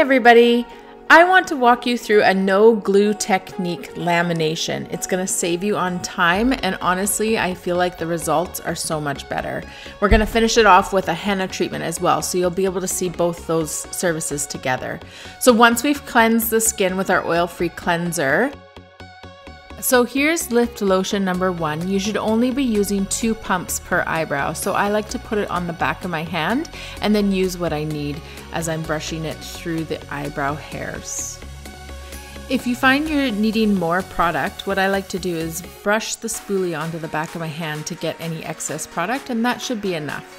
everybody! I want to walk you through a no glue technique lamination. It's gonna save you on time and honestly, I feel like the results are so much better. We're gonna finish it off with a henna treatment as well, so you'll be able to see both those services together. So once we've cleansed the skin with our oil-free cleanser, so here's lift lotion number one. You should only be using two pumps per eyebrow. So I like to put it on the back of my hand and then use what I need as I'm brushing it through the eyebrow hairs. If you find you're needing more product, what I like to do is brush the spoolie onto the back of my hand to get any excess product and that should be enough.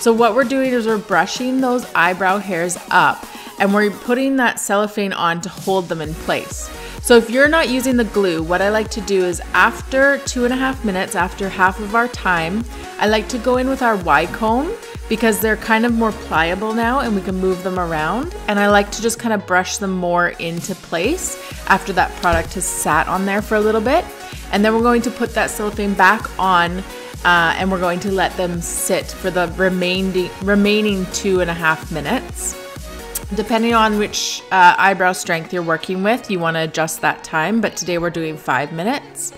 So what we're doing is we're brushing those eyebrow hairs up and we're putting that cellophane on to hold them in place. So if you're not using the glue, what I like to do is after two and a half minutes, after half of our time, I like to go in with our Y comb because they're kind of more pliable now and we can move them around. And I like to just kind of brush them more into place after that product has sat on there for a little bit. And then we're going to put that cellophane back on uh, and we're going to let them sit for the remaining, remaining two and a half minutes. Depending on which uh, eyebrow strength you're working with, you want to adjust that time, but today we're doing five minutes.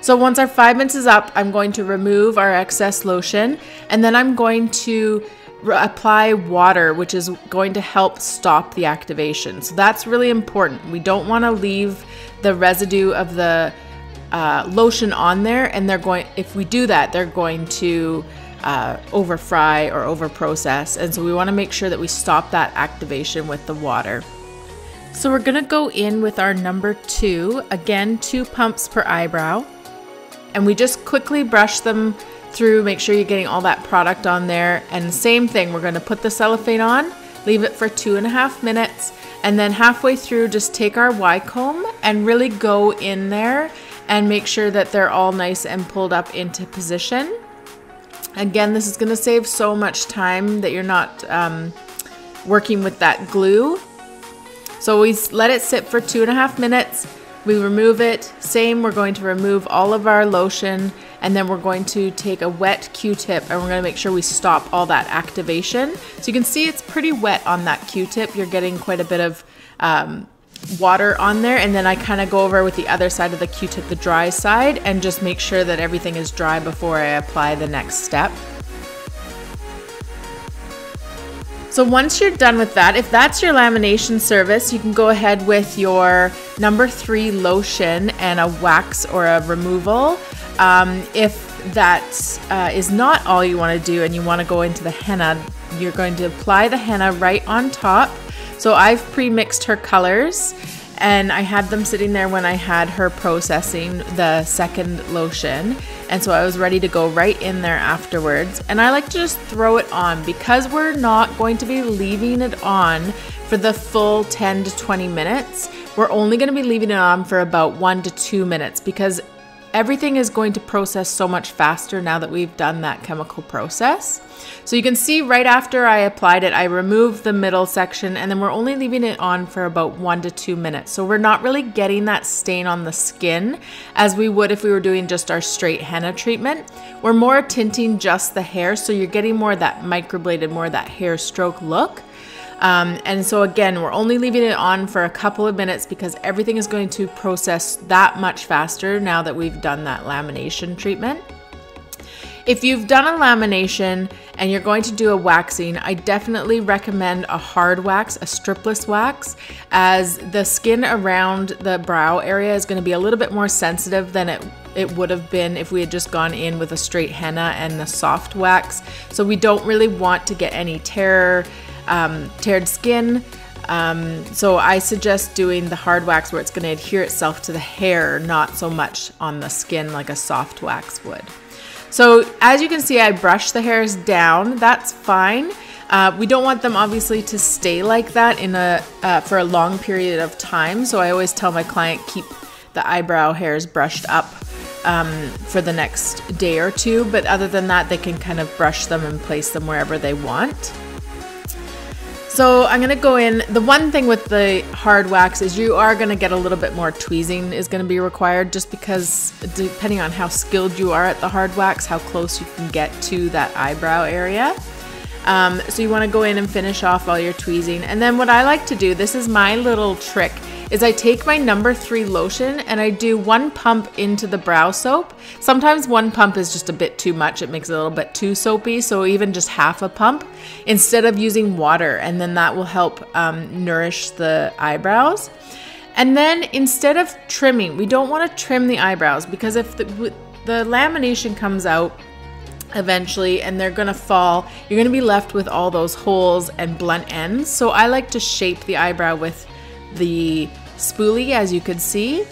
So once our five minutes is up, I'm going to remove our excess lotion and then I'm going to apply water, which is going to help stop the activation. So that's really important. We don't want to leave the residue of the uh, lotion on there and they're going, if we do that, they're going to uh, over fry or over process. And so we want to make sure that we stop that activation with the water. So we're going to go in with our number two, again, two pumps per eyebrow. And we just quickly brush them through, make sure you're getting all that product on there. And same thing, we're going to put the cellophane on, leave it for two and a half minutes. And then halfway through, just take our Y comb and really go in there and make sure that they're all nice and pulled up into position. Again, this is going to save so much time that you're not um, working with that glue. So we let it sit for two and a half minutes. We remove it. Same, we're going to remove all of our lotion and then we're going to take a wet Q-tip and we're going to make sure we stop all that activation. So you can see it's pretty wet on that Q-tip. You're getting quite a bit of um, water on there and then I kind of go over with the other side of the q-tip the dry side and just make sure that everything is dry before I apply the next step. So once you're done with that, if that's your lamination service, you can go ahead with your number three lotion and a wax or a removal. Um, if that uh, is not all you want to do and you want to go into the henna, you're going to apply the henna right on top so I've pre-mixed her colors and I had them sitting there when I had her processing the second lotion. And so I was ready to go right in there afterwards. And I like to just throw it on because we're not going to be leaving it on for the full 10 to 20 minutes. We're only going to be leaving it on for about one to two minutes because everything is going to process so much faster now that we've done that chemical process. So you can see right after I applied it, I removed the middle section and then we're only leaving it on for about one to two minutes. So we're not really getting that stain on the skin as we would if we were doing just our straight henna treatment. We're more tinting just the hair. So you're getting more of that microbladed, more of that hair stroke look. Um, and so again, we're only leaving it on for a couple of minutes because everything is going to process that much faster now that we've done that lamination treatment. If you've done a lamination and you're going to do a waxing, I definitely recommend a hard wax, a stripless wax, as the skin around the brow area is going to be a little bit more sensitive than it it would have been if we had just gone in with a straight henna and a soft wax. So we don't really want to get any tear um, teared skin. Um, so I suggest doing the hard wax where it's going to adhere itself to the hair, not so much on the skin like a soft wax would. So as you can see, I brush the hairs down. That's fine. Uh, we don't want them obviously to stay like that in a uh, for a long period of time. So I always tell my client keep the eyebrow hairs brushed up um, for the next day or two. But other than that, they can kind of brush them and place them wherever they want. So I'm gonna go in. The one thing with the hard wax is you are gonna get a little bit more tweezing is gonna be required just because depending on how skilled you are at the hard wax, how close you can get to that eyebrow area. Um, so you wanna go in and finish off all your tweezing. And then what I like to do, this is my little trick, is I take my number three lotion and I do one pump into the brow soap. Sometimes one pump is just a bit too much. It makes it a little bit too soapy. So even just half a pump instead of using water. And then that will help um, nourish the eyebrows. And then instead of trimming, we don't want to trim the eyebrows because if the, the lamination comes out eventually and they're gonna fall, you're gonna be left with all those holes and blunt ends. So I like to shape the eyebrow with the spoolie as you could see.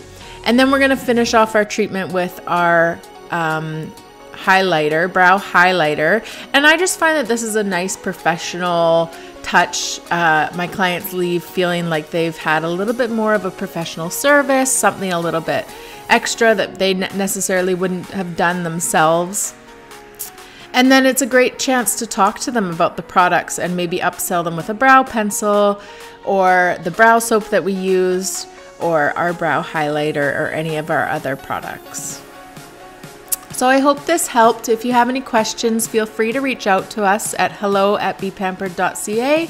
And then we're gonna finish off our treatment with our um, highlighter, brow highlighter. And I just find that this is a nice professional touch. Uh, my clients leave feeling like they've had a little bit more of a professional service, something a little bit extra that they necessarily wouldn't have done themselves. And then it's a great chance to talk to them about the products and maybe upsell them with a brow pencil or the brow soap that we use or our brow highlighter or any of our other products. So I hope this helped. If you have any questions, feel free to reach out to us at hello at beepampered.ca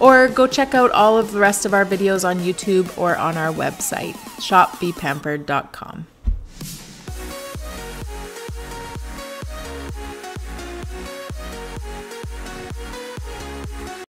or go check out all of the rest of our videos on YouTube or on our website, shopbeepampered.com.